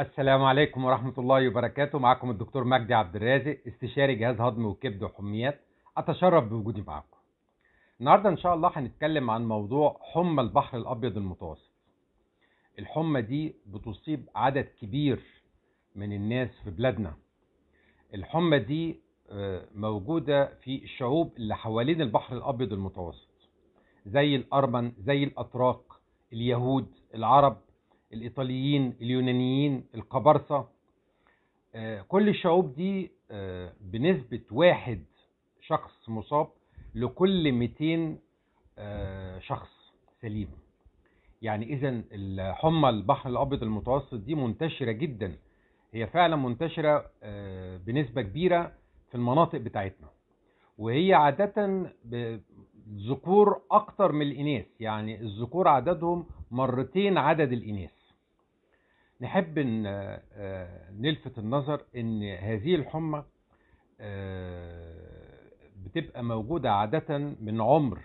السلام عليكم ورحمة الله وبركاته. معكم الدكتور مجدي عبد الرازق استشاري جهاز هضم وكبد وحميات. أتشرف بوجودي معكم النهاردة إن شاء الله هنتكلم عن موضوع حمى البحر الأبيض المتوسط. الحمى دي بتصيب عدد كبير من الناس في بلادنا. الحمى دي آه، موجودة في الشعوب اللي حوالين البحر الأبيض المتوسط زي الأرمن زي الأتراك اليهود العرب الإيطاليين اليونانيين القبرصة. آه، كل الشعوب دي آه، بنسبة واحد شخص مصاب لكل 200 آه، شخص سليم. يعني إذا الحمى البحر الأبيض المتوسط دي منتشرة جدا. هي فعلا منتشرة بنسبة كبيرة في المناطق بتاعتنا. وهي عادة ذكور أكتر من الإناث. يعني الذكور عددهم مرتين عدد الإناث. نحب ان آه، نلفت النظر إن هذه الحمى آه، بتبقى موجودة عادة من عمر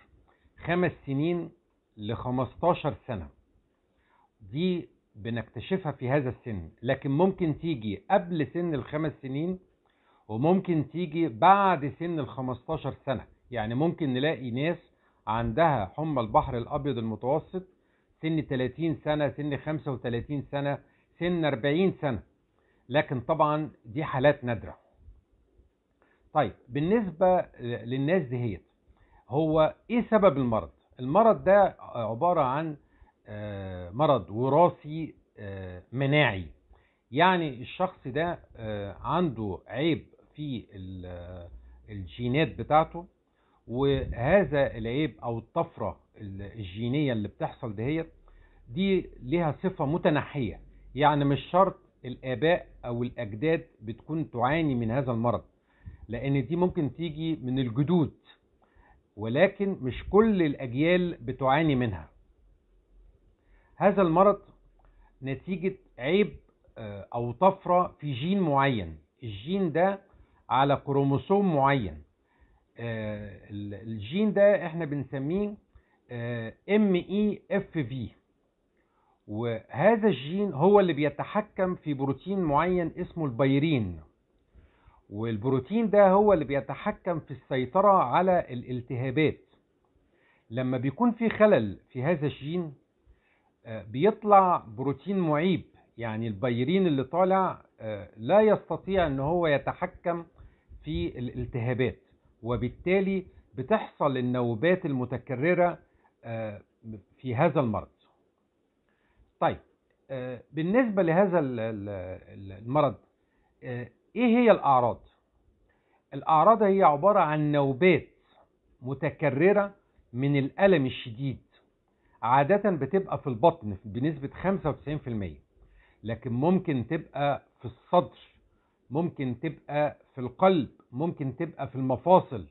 خمس سنين ل 15 سنة. دي بنكتشفها في هذا السن لكن ممكن تيجي قبل سن الخمس سنين وممكن تيجي بعد سن ال 15 سنة. يعني ممكن نلاقي ناس عندها حمى البحر الأبيض المتوسط سن 30 سنة سن 35 سنة سن 40 سنة. لكن طبعا دي حالات نادرة. طيب بالنسبة للناس دهيت هو إيه سبب المرض؟ المرض ده عبارة عن آه، مرض وراثي آه، مناعي. يعني الشخص ده آه، عنده عيب في ال- الجينات بتاعته وهذا العيب أو الطفرة الجينية اللي بتحصل دهيت دي ليها صفة متنحية. يعني مش شرط الآباء أو الأجداد بتكون تعاني من هذا المرض لأن دي ممكن تيجي من الجدود ولكن مش كل الأجيال بتعاني منها. هذا المرض نتيجة عيب آه، أو طفرة في جين معين. الجين ده على كروموسوم معين. آه، ال- الجين ده إحنا بنسميه FV وهذا الجين هو اللي بيتحكم في بروتين معين اسمه ال pyrin. والبروتين ده هو اللي بيتحكم في السيطرة على الالتهابات. لما بيكون في خلل في هذا الجين آه، بيطلع بروتين معيب. يعني البيرين اللي طالع آه، لا يستطيع إن هو يتحكم في الالتهابات. وبالتالي بتحصل النوبات المتكررة آه، في هذا المرض. طيب آه، بالنسبة لهذا ال- ال- ال- المرض آه، إيه هي الأعراض؟ الأعراض هي عبارة عن نوبات متكررة من الألم الشديد عادة بتبقى في البطن بنسبة 95% لكن ممكن تبقى في الصدر ممكن تبقى في القلب ممكن تبقى في المفاصل.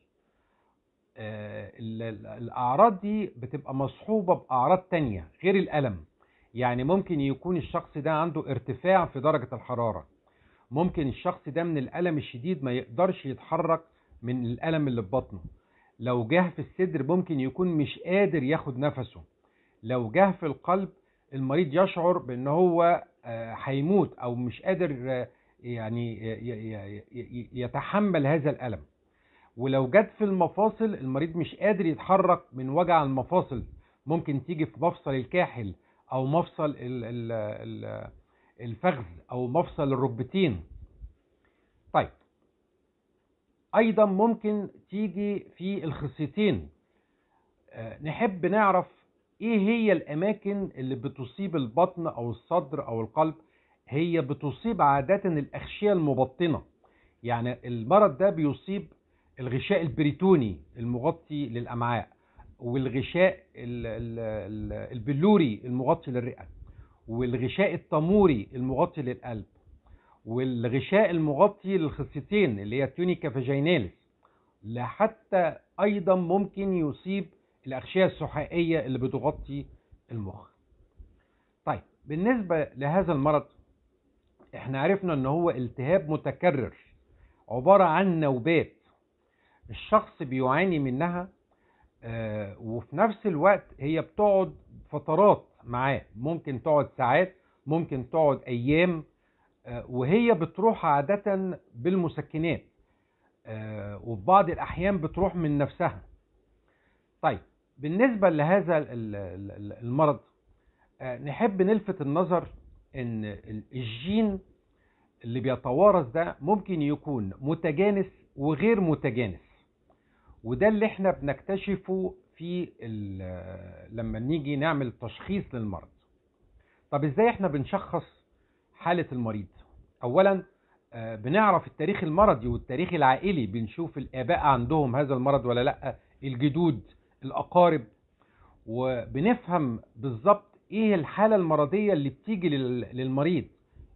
آه، ال- ال- الأعراض دي بتبقى مصحوبة بأعراض تانية غير الألم. يعني ممكن يكون الشخص ده عنده ارتفاع في درجة الحرارة. ممكن الشخص ده من الألم الشديد ما يقدرش يتحرك من الألم اللي في بطنه. لو جه في الصدر ممكن يكون مش قادر ياخد نفسه. لو جه في القلب المريض يشعر بإن هو آه، هيموت أو مش قادر آه، يعني يتحمل هذا الألم. ولو جت في المفاصل المريض مش قادر يتحرك من وجع المفاصل ممكن تيجي في مفصل الكاحل أو مفصل ال- ال- ال- الفخذ أو مفصل الركبتين. طيب. أيضا ممكن تيجي في الخصيتين. آه، نحب نعرف إيه هي الأماكن اللي بتصيب البطن أو الصدر أو القلب؟ هي بتصيب عادة الأغشية المبطنة. يعني المرض ده بيصيب الغشاء البريتوني المغطي للأمعاء. والغشاء ال- ال- ال- البلوري المغطي للرئة والغشاء الطموري المغطي للقلب والغشاء المغطي للخصيتين اللي هي تونيكا فاجيناليس لحتى أيضا ممكن يصيب الأغشية السحائية اللي بتغطي المخ. طيب بالنسبة لهذا المرض إحنا عرفنا إن هو التهاب متكرر عبارة عن نوبات الشخص بيعاني منها وفي نفس الوقت هي بتقعد فترات معاه. ممكن تقعد ساعات ممكن تقعد أيام آه، وهي بتروح عادة بالمسكنات آه، وفي بعض الأحيان بتروح من نفسها. طيب بالنسبة لهذا ال- ال- ال- المرض آه، نحب نلفت النظر إن ال- الجين اللي بيتوارث ده ممكن يكون متجانس وغير متجانس. وده اللي إحنا بنكتشفه في لما نيجي نعمل تشخيص للمرض. طب إزاي إحنا بنشخص حالة المريض؟ اولا آه، بنعرف التاريخ المرضي والتاريخ العائلي بنشوف الآباء عندهم هذا المرض ولا لأ الجدود الأقارب وبنفهم بالظبط إيه الحالة المرضية اللي بتيجي لل- للمريض.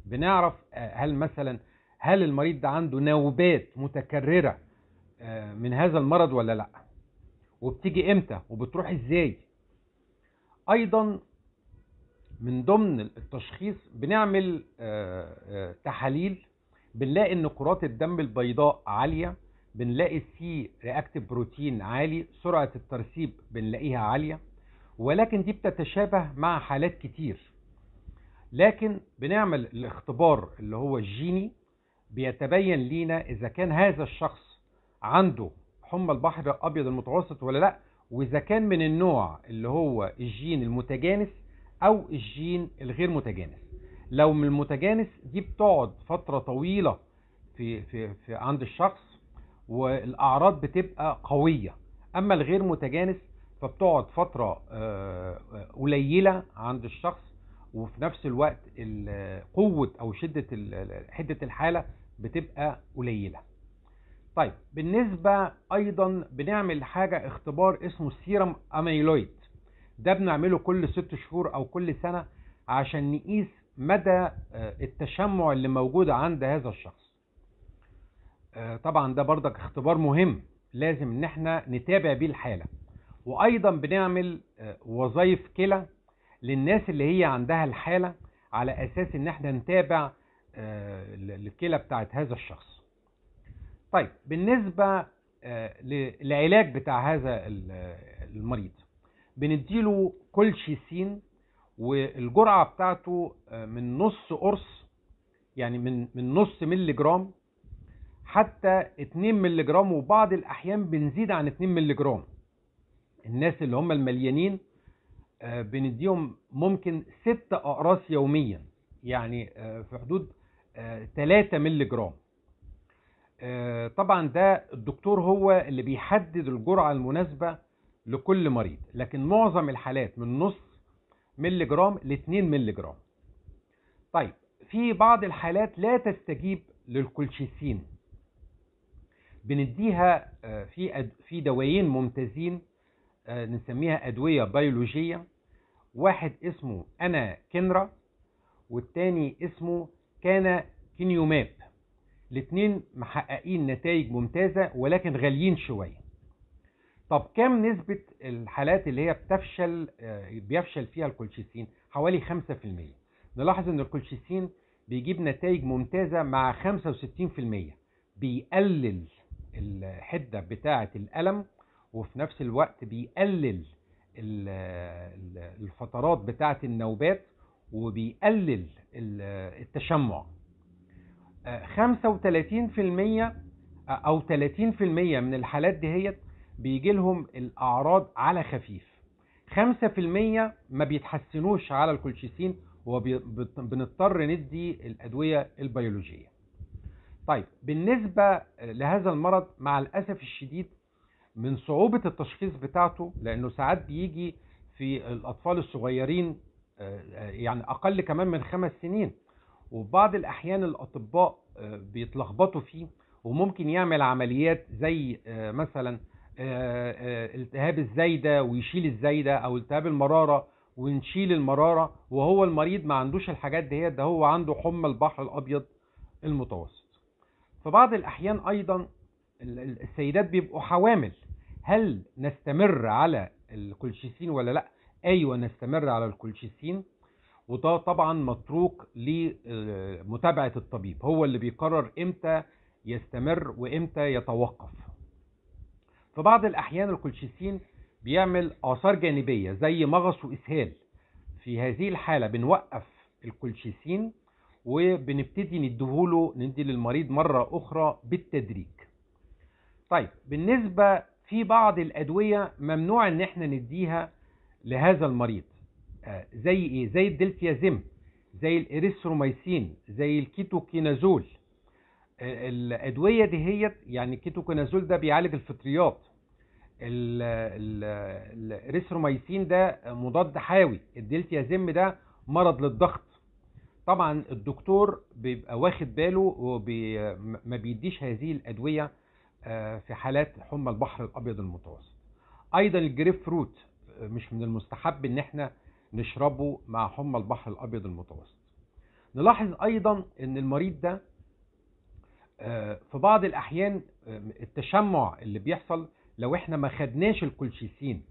بنعرف آه، هل مثلا هل المريض ده عنده نوبات متكررة؟ من هذا المرض ولا لا؟ وبتيجي إمتى؟ وبتروح إزاي؟ أيضا من ضمن التشخيص بنعمل آه، آه، تحاليل بنلاقي إن كرات الدم البيضاء عالية بنلاقي ال C-reactive protein عالي سرعة الترسيب بنلاقيها عالية ولكن دي بتتشابه مع حالات كتير. لكن بنعمل الاختبار اللي هو الجيني بيتبين لينا إذا كان هذا الشخص عنده حمى البحر الأبيض المتوسط ولا لأ؟ وإذا كان من النوع اللي هو الجين المتجانس أو الجين الغير متجانس. لو من المتجانس دي بتقعد فترة طويلة في في في عند الشخص والأعراض بتبقى قوية. أما الغير متجانس فبتقعد فترة آه، قليلة عند الشخص وفي نفس الوقت ال- قوة أو شدة ال- حدة الحالة بتبقى قليلة. طيب بالنسبة أيضا بنعمل حاجة اختبار اسمه السيرم أميلويد. ده بنعمله كل ست شهور أو كل سنة عشان نقيس مدى آه، التشمع اللي موجود عند هذا الشخص. آه، طبعا ده برضك اختبار مهم لازم إن إحنا نتابع بيه الحالة. وأيضا بنعمل آه، وظائف كلى للناس اللي هي عندها الحالة على أساس إن إحنا نتابع الكلى بتاعت هذا الشخص. طيب بالنسبة آه، للعلاج بتاع هذا ال- المريض بنديله كولشيسين والجرعة بتاعته آه، من نص قرص يعني من من نص ملي جرام حتى 2 ملي جرام وبعض الأحيان بنزيد عن 2 ملي جرام. الناس اللي هم المليانين آه، بنديهم ممكن 6 أقراص يوميا يعني في حدود 3 ملي جرام. طبعا ده الدكتور هو اللي بيحدد الجرعة المناسبة لكل مريض لكن معظم الحالات من نص ملي جرام ل 2 ملي جرام طيب في بعض الحالات لا تستجيب للكولشيسين. بنديها آه، في في دوايين ممتازين آه، نسميها أدوية بيولوجية. واحد اسمه anakinra والتاني اسمه canakinumab الاثنين محققين نتائج ممتازة ولكن غاليين شوية طب كم نسبة الحالات اللي هي بتفشل آه، بيفشل فيها الكولشيسين؟ حوالي 5%. نلاحظ إن الكولشيسين بيجيب نتائج ممتازة مع 65% بيقلل الحدة بتاعة الألم وفي نفس الوقت بيقلل ال- ال- الفترات بتاعة النوبات وبيقلل ال- التشمع. آه، 35% أو 30% من الحالات دهيت بيجي لهم الأعراض على خفيف. 5% ما بيتحسنوش على الكولشيسين وبنضطر ندي الأدوية البيولوجية. طيب بالنسبة لهذا المرض مع الأسف الشديد من صعوبة التشخيص بتاعته لأنه ساعات بيجي في الأطفال الصغيرين آه، آه، يعني أقل كمان من خمس سنين وفي بعض الأحيان الأطباء آه، بيتلخبطوا فيه وممكن يعمل عمليات زي آه، مثلا آه، التهاب الزايدة ويشيل الزايدة أو التهاب المرارة ونشيل المرارة وهو المريض ما عندوش الحاجات دي ده هو عنده حمى البحر الأبيض المتوسط. في بعض الأحيان أيضا ال- ال- السيدات بيبقوا حوامل. هل نستمر على الكولشيسين ولا لأ؟ أيوه نستمر على الكولشيسين. وده طبعا متروك لمتابعة الطبيب. هو اللي بيقرر إمتى يستمر وإمتى يتوقف. في بعض الأحيان الكولشيسين بيعمل آثار جانبية زي مغص وإسهال. في هذه الحالة بنوقف الكولشيسين وبنبتدي نديهوله ندي للمريض مرة أخرى بالتدريج. طيب بالنسبة في بعض الأدوية ممنوع إن إحنا نديها لهذا المريض. زي إيه؟ زي ال diltiazem زي الإريثروميسين زي الكيتوكينازول. آه، الأدوية دي هي يعني الكيتوكينازول ده بيعالج الفطريات. ال- ال- الإريثروميسين ده مضاد حيوي. ال diltiazem ده مرض للضغط. طبعا الدكتور بيبقى واخد باله وما بيديش هذه الأدوية آه، في حالات حمى البحر الأبيض المتوسط. أيضا الجريب فروت آه، مش من المستحب إن إحنا نشربه مع حمى البحر الأبيض المتوسط. نلاحظ أيضا إن المريض ده آه، في بعض الأحيان آه، التشمع اللي بيحصل لو إحنا ما خدناش الكولشيسين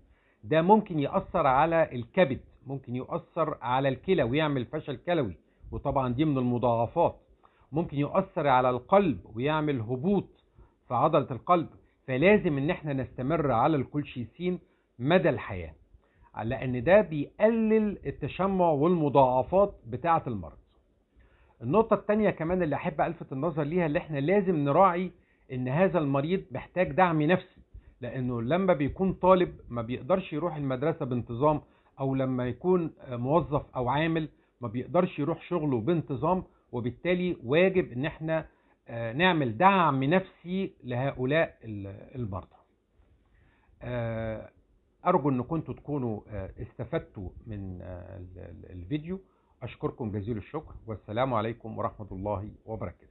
ده ممكن يأثر على الكبد ممكن يؤثر على الكلى ويعمل فشل كلوي وطبعا دي من المضاعفات. ممكن يؤثر على القلب ويعمل هبوط في عضلة القلب فلازم إن إحنا نستمر على الكولشيسين مدى الحياة. لأن ده بيقلل التشمع والمضاعفات بتاعة المرض. النقطة التانية كمان اللي أحب ألفت النظر ليها اللي إحنا لازم نراعي إن هذا المريض محتاج دعم نفسي لأنه لما بيكون طالب ما بيقدرش يروح المدرسة بانتظام أو لما يكون موظف أو عامل ما بيقدرش يروح شغله بانتظام وبالتالي واجب إن إحنا آه، نعمل دعم نفسي لهؤلاء ال- المرضى. أرجو أن كنتوا تكونوا آه، استفدتوا من آه، ال- ال- الفيديو. أشكركم جزيل الشكر. والسلام عليكم ورحمة الله وبركاته.